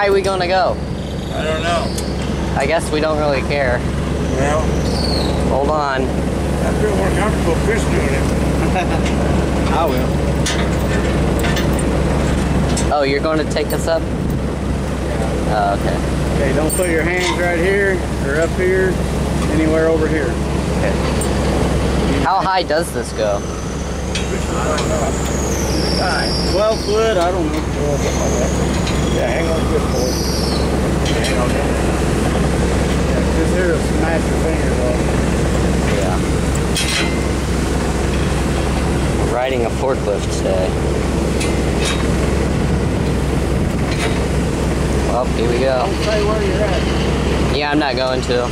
high are we gonna go? I don't know. I guess we don't really care. Well, Hold on. I feel more comfortable Chris doing it. I will. Oh, you're going to take us up? Oh, okay. Okay, don't put your hands right here or up here, anywhere over here. Okay. How high does this go? Alright, 12 foot, I don't know. Yeah, hang on to it, boy. Hang on. Yeah, just here to smash your fingers off. Yeah. We're riding a forklift today. Well, here we go. Don't say where you're at. Yeah, I'm not going to.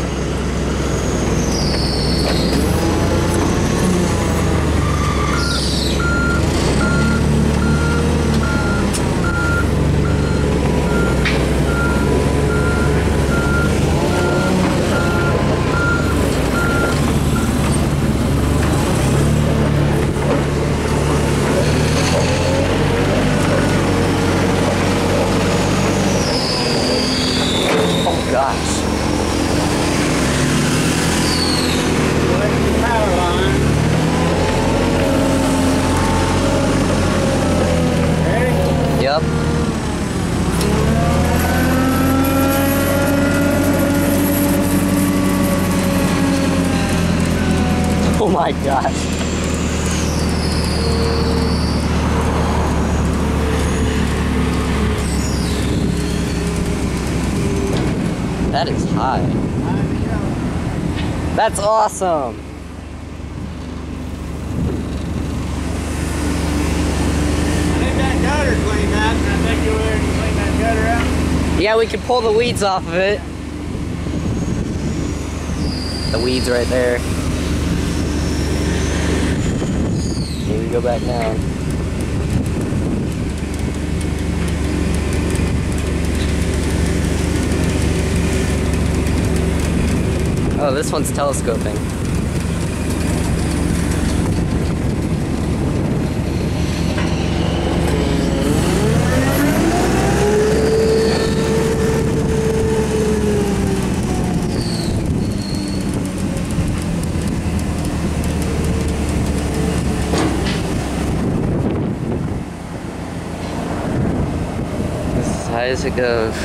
My gosh. That is high. That's awesome. I need that gutter cleaned out. Can I take you over there and clean that gutter out? Yeah, we can pull the weeds off of it. The weeds right there. Here we go back down. Oh, this one's telescoping. High as it goes.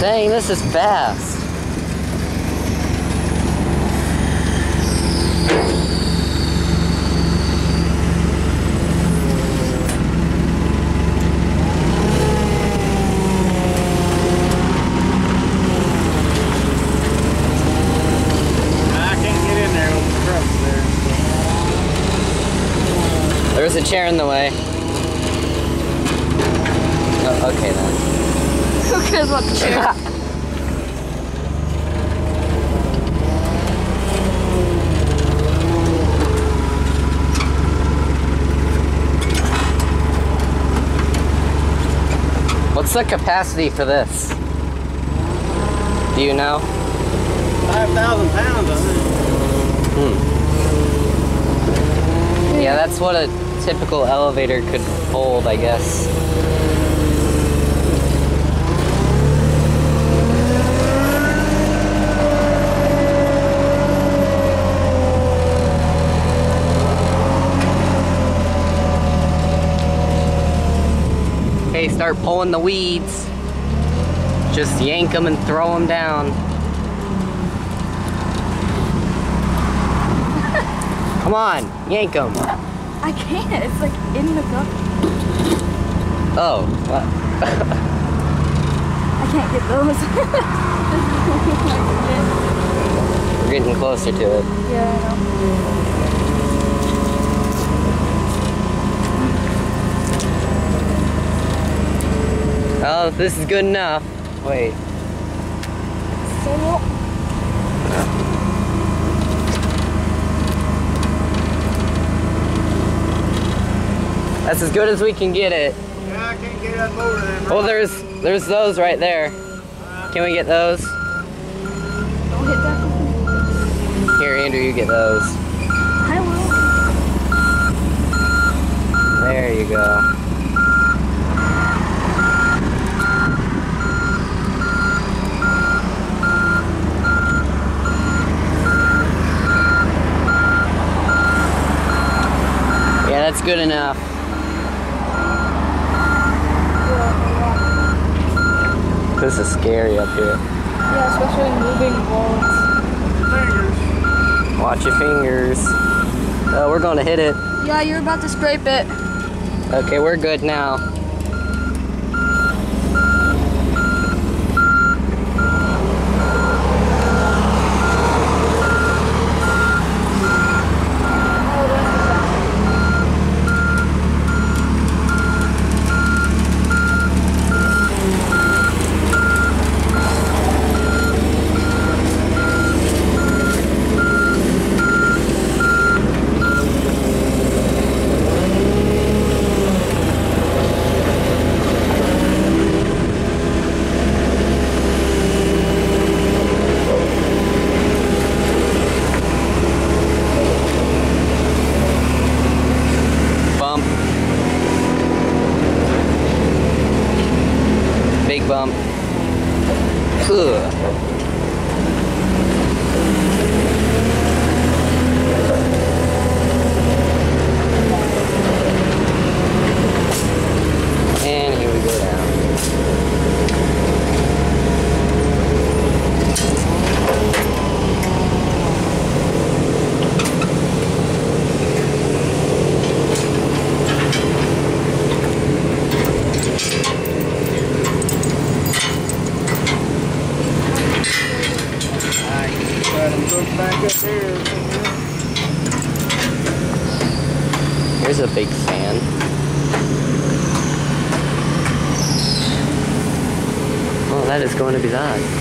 Dang, this is fast. I can't get in there with the trucks there. There's a chair in the way. Oh, okay then. Who cares about the chair? What's the capacity for this? Do you know? 5,000 pounds, I think. Yeah, that's what a typical elevator could hold, I guess. Okay, start pulling the weeds. Just yank them and throw them down. Come on, yank them. I can't. It's like in the gut. Oh, what? I can't get those. We're getting closer to it. yeah. Oh, this is good enough. Wait. So That's as good as we can get it. Yeah, I can't get up over there. Oh, there's there's those right there. Can we get those? don't hit that. Here, Andrew, you get those. I will. There you go. Yeah, that's good enough. This is scary up here. Yeah, especially moving walls. Fingers. Watch your fingers. Oh, we're gonna hit it. Yeah, you're about to scrape it. Okay, we're good now. Bump. Big bump. Ugh. And here we go down. I Here's a big fan. Oh, that is going to be that.